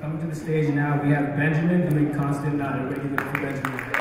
Coming to the stage now, we have Benjamin doing constant uh, regular for Benjamin.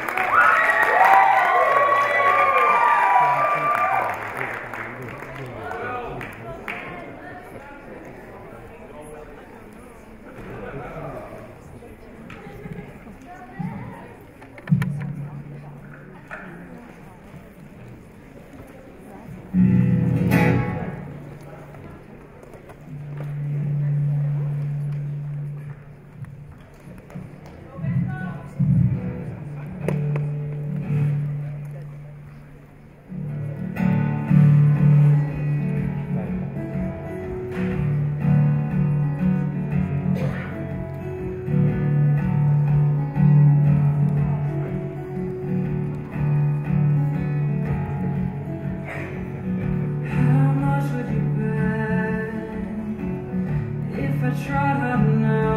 If I try hard enough